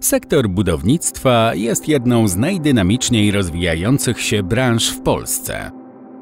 Sektor budownictwa jest jedną z najdynamiczniej rozwijających się branż w Polsce.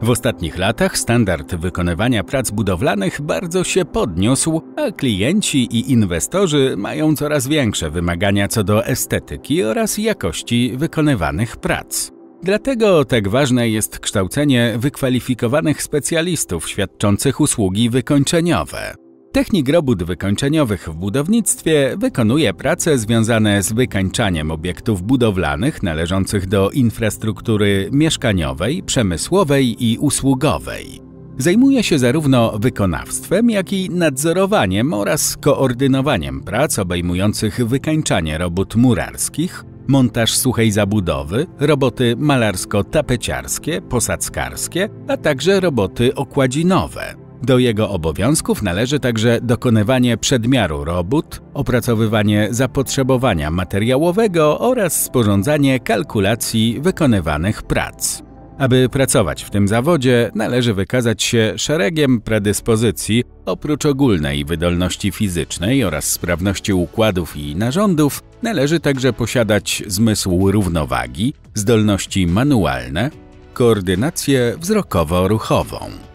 W ostatnich latach standard wykonywania prac budowlanych bardzo się podniósł, a klienci i inwestorzy mają coraz większe wymagania co do estetyki oraz jakości wykonywanych prac. Dlatego tak ważne jest kształcenie wykwalifikowanych specjalistów świadczących usługi wykończeniowe. Technik robót wykończeniowych w budownictwie wykonuje prace związane z wykańczaniem obiektów budowlanych należących do infrastruktury mieszkaniowej, przemysłowej i usługowej. Zajmuje się zarówno wykonawstwem, jak i nadzorowaniem oraz koordynowaniem prac obejmujących wykańczanie robót murarskich, montaż suchej zabudowy, roboty malarsko-tapeciarskie, posadzkarskie, a także roboty okładzinowe. Do jego obowiązków należy także dokonywanie przedmiaru robót, opracowywanie zapotrzebowania materiałowego oraz sporządzanie kalkulacji wykonywanych prac. Aby pracować w tym zawodzie, należy wykazać się szeregiem predyspozycji, oprócz ogólnej wydolności fizycznej oraz sprawności układów i narządów, należy także posiadać zmysł równowagi, zdolności manualne, koordynację wzrokowo-ruchową.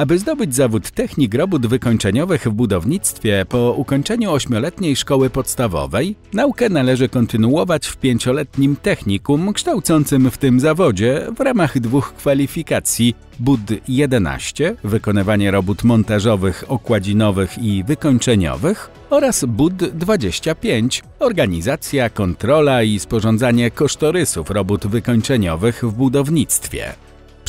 Aby zdobyć zawód technik robót wykończeniowych w budownictwie po ukończeniu ośmioletniej szkoły podstawowej, naukę należy kontynuować w pięcioletnim technikum kształcącym w tym zawodzie w ramach dwóch kwalifikacji BUD 11 wykonywanie robót montażowych, okładzinowych i wykończeniowych oraz BUD 25 organizacja, kontrola i sporządzanie kosztorysów robót wykończeniowych w budownictwie.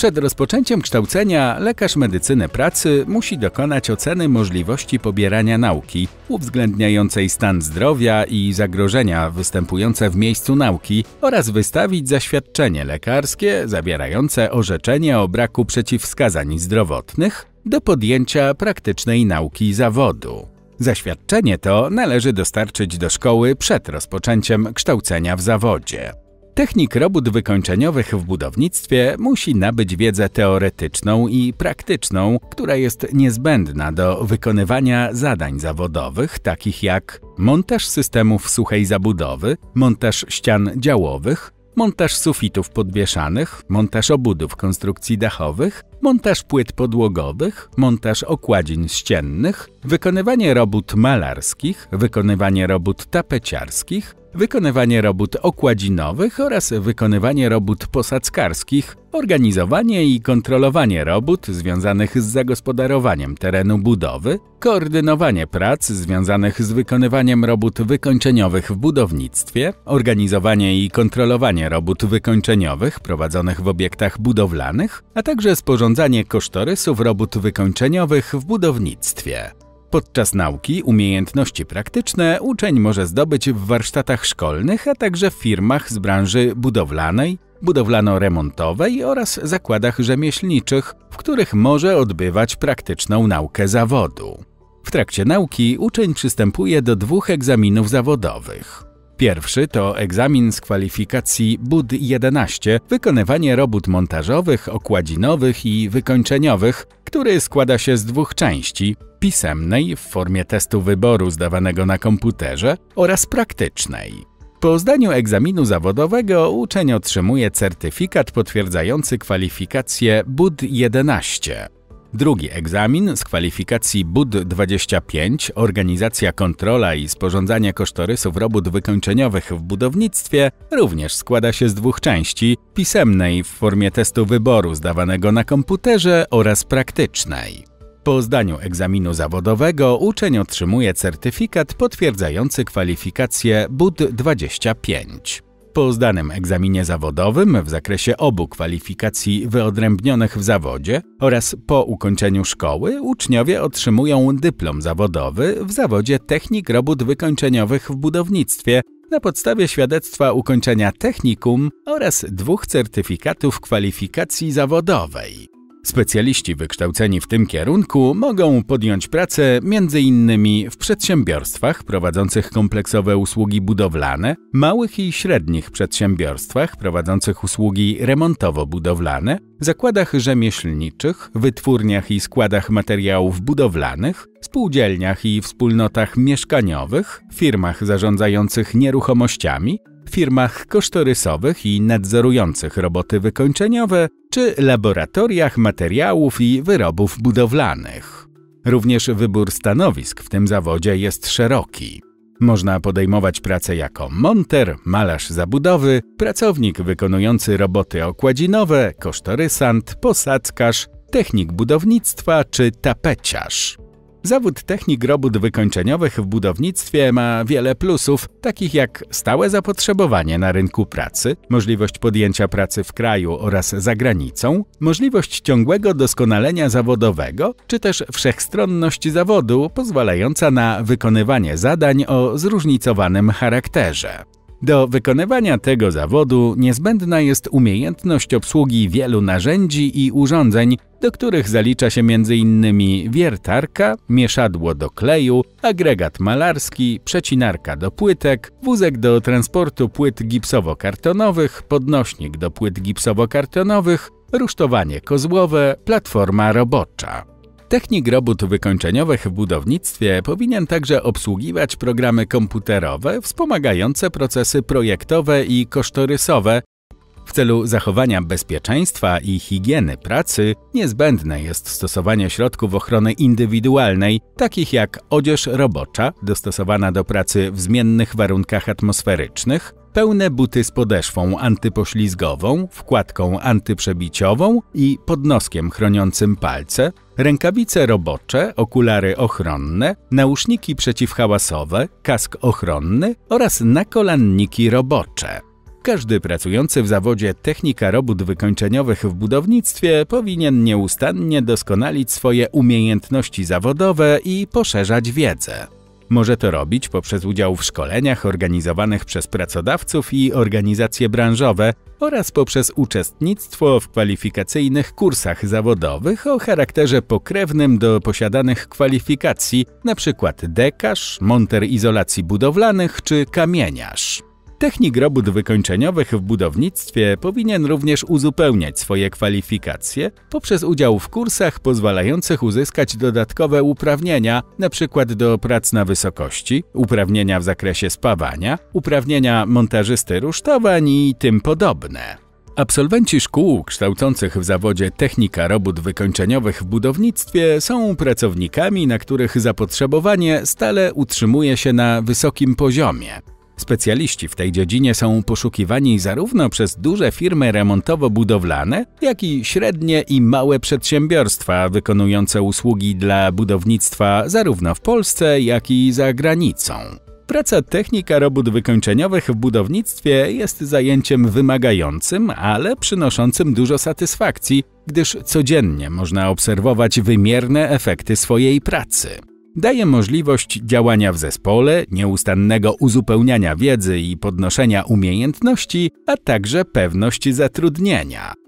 Przed rozpoczęciem kształcenia lekarz medycyny pracy musi dokonać oceny możliwości pobierania nauki, uwzględniającej stan zdrowia i zagrożenia występujące w miejscu nauki oraz wystawić zaświadczenie lekarskie zawierające orzeczenie o braku przeciwwskazań zdrowotnych do podjęcia praktycznej nauki zawodu. Zaświadczenie to należy dostarczyć do szkoły przed rozpoczęciem kształcenia w zawodzie. Technik robót wykończeniowych w budownictwie musi nabyć wiedzę teoretyczną i praktyczną, która jest niezbędna do wykonywania zadań zawodowych, takich jak montaż systemów suchej zabudowy, montaż ścian działowych, montaż sufitów podwieszanych, montaż obudów konstrukcji dachowych, montaż płyt podłogowych, montaż okładzin ściennych, wykonywanie robót malarskich, wykonywanie robót tapeciarskich, wykonywanie robót okładzinowych oraz wykonywanie robót posadzkarskich, organizowanie i kontrolowanie robót związanych z zagospodarowaniem terenu budowy, koordynowanie prac związanych z wykonywaniem robót wykończeniowych w budownictwie, organizowanie i kontrolowanie robót wykończeniowych prowadzonych w obiektach budowlanych, a także sporządzanie kosztorysów robót wykończeniowych w budownictwie. Podczas nauki umiejętności praktyczne uczeń może zdobyć w warsztatach szkolnych, a także w firmach z branży budowlanej, budowlano-remontowej oraz zakładach rzemieślniczych, w których może odbywać praktyczną naukę zawodu. W trakcie nauki uczeń przystępuje do dwóch egzaminów zawodowych. Pierwszy to egzamin z kwalifikacji BUD 11, wykonywanie robót montażowych, okładzinowych i wykończeniowych, który składa się z dwóch części: pisemnej w formie testu wyboru zdawanego na komputerze oraz praktycznej. Po zdaniu egzaminu zawodowego uczeń otrzymuje certyfikat potwierdzający kwalifikację BUD 11. Drugi egzamin z kwalifikacji BUD 25 Organizacja, kontrola i sporządzanie kosztorysów robót wykończeniowych w budownictwie również składa się z dwóch części: pisemnej w formie testu wyboru zdawanego na komputerze oraz praktycznej. Po zdaniu egzaminu zawodowego uczeń otrzymuje certyfikat potwierdzający kwalifikację BUD 25. Po zdanym egzaminie zawodowym w zakresie obu kwalifikacji wyodrębnionych w zawodzie oraz po ukończeniu szkoły uczniowie otrzymują dyplom zawodowy w zawodzie technik robót wykończeniowych w budownictwie na podstawie świadectwa ukończenia technikum oraz dwóch certyfikatów kwalifikacji zawodowej. Specjaliści wykształceni w tym kierunku mogą podjąć pracę m.in. w przedsiębiorstwach prowadzących kompleksowe usługi budowlane, małych i średnich przedsiębiorstwach prowadzących usługi remontowo-budowlane, zakładach rzemieślniczych, wytwórniach i składach materiałów budowlanych, spółdzielniach i wspólnotach mieszkaniowych, firmach zarządzających nieruchomościami, firmach kosztorysowych i nadzorujących roboty wykończeniowe, czy laboratoriach materiałów i wyrobów budowlanych. Również wybór stanowisk w tym zawodzie jest szeroki. Można podejmować pracę jako monter, malarz zabudowy, pracownik wykonujący roboty okładzinowe, kosztorysant, posadzkarz, technik budownictwa czy tapeciarz. Zawód technik robót wykończeniowych w budownictwie ma wiele plusów, takich jak stałe zapotrzebowanie na rynku pracy, możliwość podjęcia pracy w kraju oraz za granicą, możliwość ciągłego doskonalenia zawodowego, czy też wszechstronność zawodu pozwalająca na wykonywanie zadań o zróżnicowanym charakterze. Do wykonywania tego zawodu niezbędna jest umiejętność obsługi wielu narzędzi i urządzeń, do których zalicza się m.in. wiertarka, mieszadło do kleju, agregat malarski, przecinarka do płytek, wózek do transportu płyt gipsowo-kartonowych, podnośnik do płyt gipsowo-kartonowych, rusztowanie kozłowe, platforma robocza. Technik robót wykończeniowych w budownictwie powinien także obsługiwać programy komputerowe wspomagające procesy projektowe i kosztorysowe. W celu zachowania bezpieczeństwa i higieny pracy niezbędne jest stosowanie środków ochrony indywidualnej, takich jak odzież robocza, dostosowana do pracy w zmiennych warunkach atmosferycznych, pełne buty z podeszwą antypoślizgową, wkładką antyprzebiciową i podnoskiem chroniącym palce, rękawice robocze, okulary ochronne, nauszniki przeciwhałasowe, kask ochronny oraz nakolanniki robocze. Każdy pracujący w zawodzie technika robót wykończeniowych w budownictwie powinien nieustannie doskonalić swoje umiejętności zawodowe i poszerzać wiedzę. Może to robić poprzez udział w szkoleniach organizowanych przez pracodawców i organizacje branżowe oraz poprzez uczestnictwo w kwalifikacyjnych kursach zawodowych o charakterze pokrewnym do posiadanych kwalifikacji, np. dekarz, monter izolacji budowlanych czy kamieniarz. Technik robót wykończeniowych w budownictwie powinien również uzupełniać swoje kwalifikacje poprzez udział w kursach pozwalających uzyskać dodatkowe uprawnienia, np. do prac na wysokości, uprawnienia w zakresie spawania, uprawnienia montażysty rusztowań i tym podobne. Absolwenci szkół kształcących w zawodzie technika robót wykończeniowych w budownictwie są pracownikami, na których zapotrzebowanie stale utrzymuje się na wysokim poziomie. Specjaliści w tej dziedzinie są poszukiwani zarówno przez duże firmy remontowo-budowlane, jak i średnie i małe przedsiębiorstwa wykonujące usługi dla budownictwa zarówno w Polsce, jak i za granicą. Praca technika robót wykończeniowych w budownictwie jest zajęciem wymagającym, ale przynoszącym dużo satysfakcji, gdyż codziennie można obserwować wymierne efekty swojej pracy. Daje możliwość działania w zespole, nieustannego uzupełniania wiedzy i podnoszenia umiejętności, a także pewność zatrudnienia.